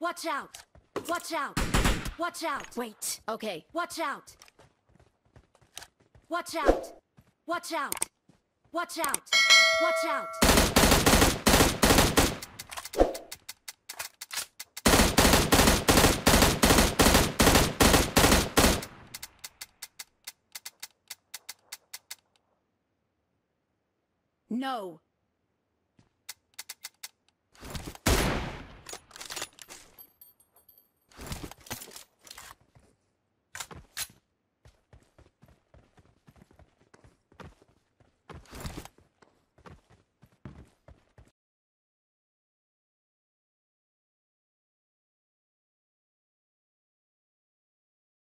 Watch out! Watch out! Watch out! Wait. Okay. Watch out! Watch out! Watch out! Watch out! Watch out! No!